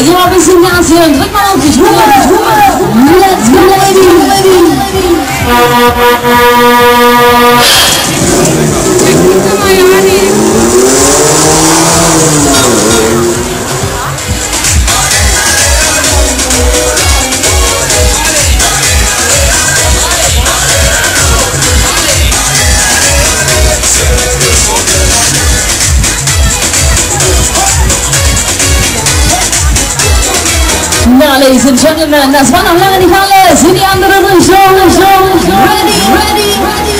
Jawel, we zien naast. Druk maar ladies and gentlemen. That's one of Melanie Hollis in the under the show, the show, the show. Ready, ready, ready.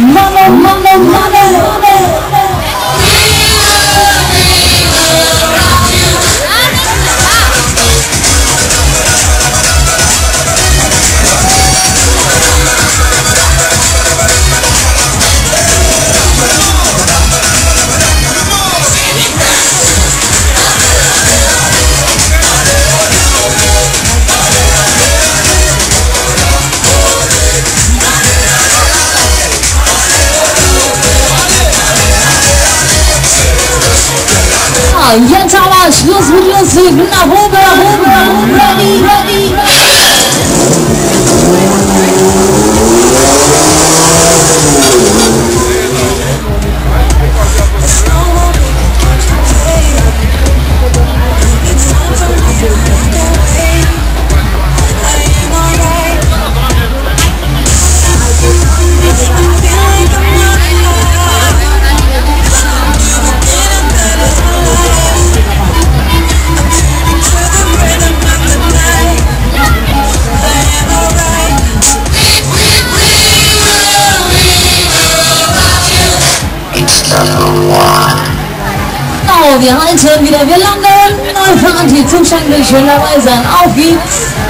Mama, mama, mama, mama. Yantama, Shills, Wheels, Vina, Wobra, Wobra, Wobra, Ready, Wobra, wir halten wieder, wir landen. und Fahrt, die Zugschein schönerweise an. Auf geht's!